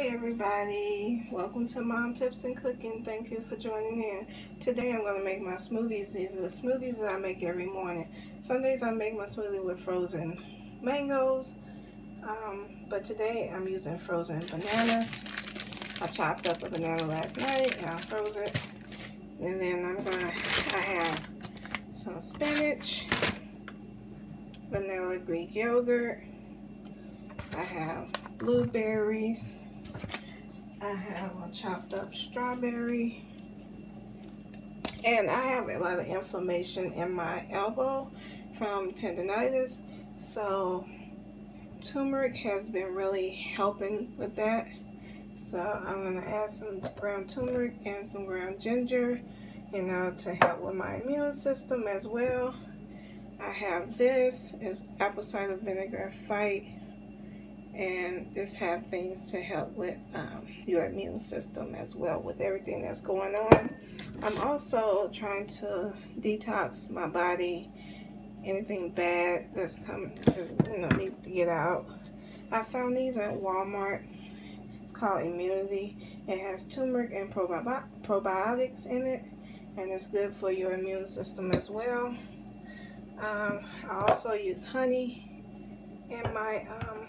Hi everybody, welcome to Mom Tips and Cooking. Thank you for joining in. Today I'm going to make my smoothies. These are the smoothies that I make every morning. Some days I make my smoothie with frozen mangoes, um, but today I'm using frozen bananas. I chopped up a banana last night and I froze it. And then I'm going to, I have some spinach, vanilla Greek yogurt, I have blueberries. I have a chopped up strawberry. And I have a lot of inflammation in my elbow from tendonitis. So turmeric has been really helping with that. So I'm going to add some ground turmeric and some ground ginger, you know, to help with my immune system as well. I have this is apple cider vinegar fight and this have things to help with um, your immune system as well with everything that's going on. I'm also trying to detox my body. Anything bad that's coming, you know, needs to get out. I found these at Walmart. It's called Immunity. It has turmeric and probi probiotics in it, and it's good for your immune system as well. Um, I also use honey in my um,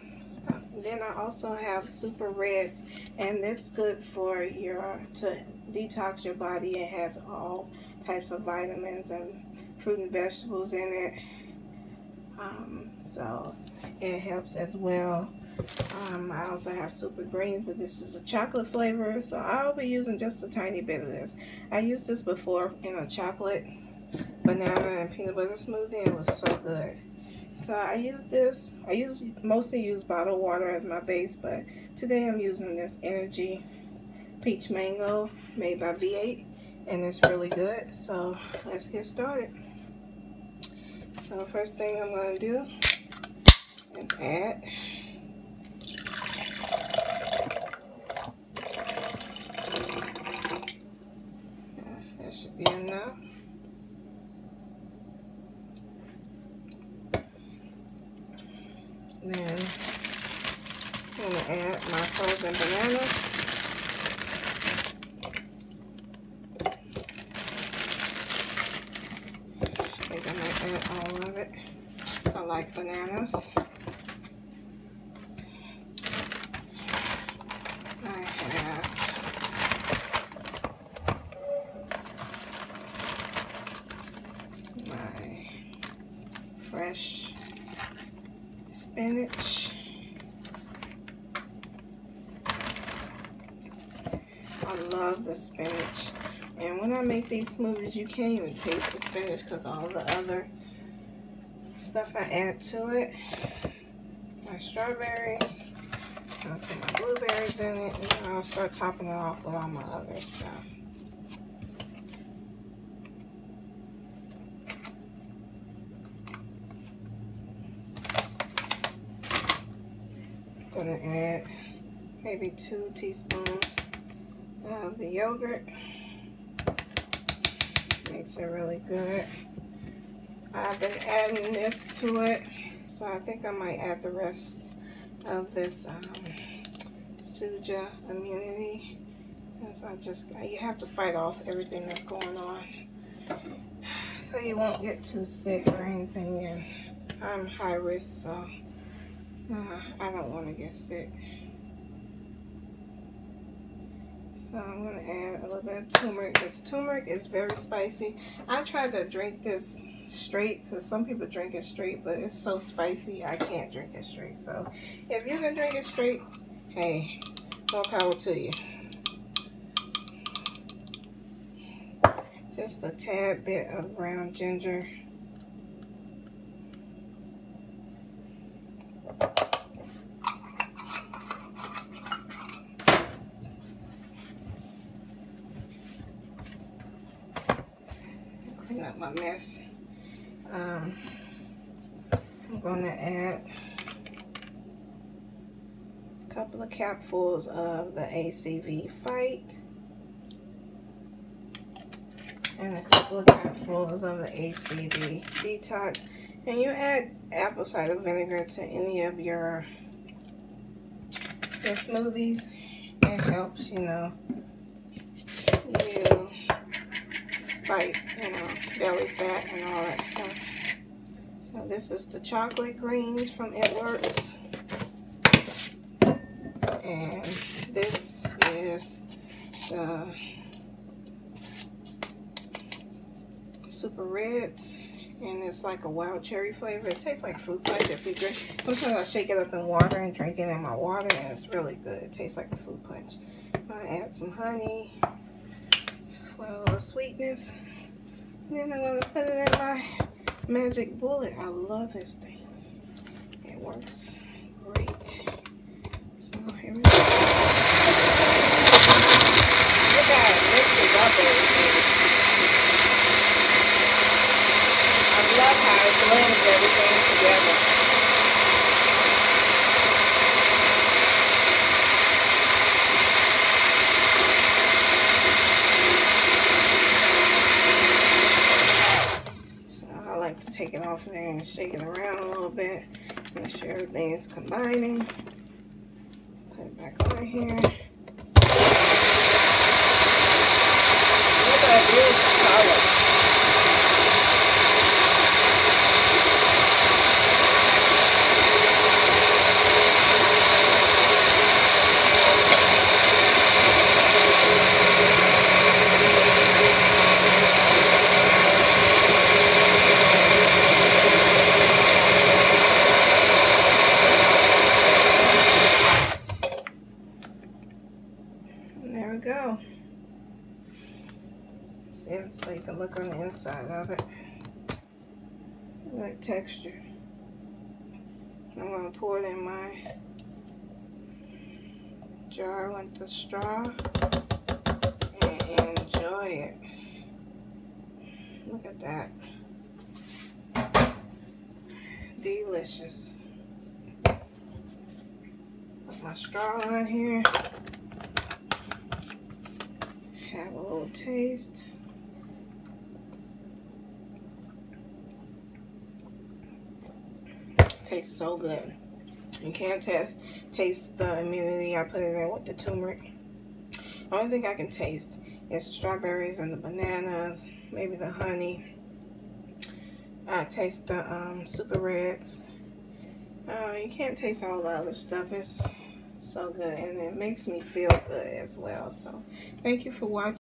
then I also have super reds and it's good for your to detox your body. It has all types of vitamins and fruit and vegetables in it. Um, so it helps as well. Um, I also have super greens, but this is a chocolate flavor, so I'll be using just a tiny bit of this. I used this before in a chocolate banana and peanut butter smoothie, and it was so good. So I use this, I use mostly use bottled water as my base, but today I'm using this Energy Peach Mango made by V8 and it's really good. So let's get started. So first thing I'm going to do is add that should be enough. Then I'm going to add my frozen bananas. I think I might add all of it. So I like bananas. I have my fresh spinach. I love the spinach. And when I make these smoothies, you can't even taste the spinach because all the other stuff I add to it. My strawberries. I'll put my blueberries in it. And then I'll start topping it off with all my other stuff. Gonna add maybe two teaspoons of the yogurt. Makes it really good. I've been adding this to it, so I think I might add the rest of this um, Suja immunity. Because I just, you have to fight off everything that's going on. So you won't get too sick or anything. And I'm high risk, so uh, I don't want to get sick. So I'm going to add a little bit of turmeric. This turmeric is very spicy. I tried to drink this straight because some people drink it straight, but it's so spicy I can't drink it straight. So if you can drink it straight, hey, more power to you. Just a tad bit of ground ginger. clean up my mess. Um, I'm going to add a couple of capfuls of the ACV Fight and a couple of capfuls of the ACV Detox. And you add apple cider vinegar to any of your, your smoothies it helps, you know, you you know, belly fat and all that stuff. So this is the chocolate greens from Edwards. And this is the Super Reds. And it's like a wild cherry flavor. It tastes like fruit punch if you drink. Sometimes I shake it up in water and drink it in my water. And it's really good. It tastes like a fruit punch. I add some honey for a little sweetness. And then I'm to put it in my Magic Bullet. I love this thing. It works great. So here we go. Look how it mixes up. I love how it blends everything together. Take it off there and shake it around a little bit. Make sure everything is combining. Put it back on here. Look at that beautiful color. go. You can look on the inside of it. Like texture. I'm going to pour it in my jar with the straw and enjoy it. Look at that. Delicious. Put my straw on here have a little taste. Tastes so good. You can't taste taste the immunity I put in there with the turmeric. Only thing I can taste is strawberries and the bananas, maybe the honey. I taste the um, super reds. Uh, you can't taste all the other stuff. It's so good and it makes me feel good as well so thank you for watching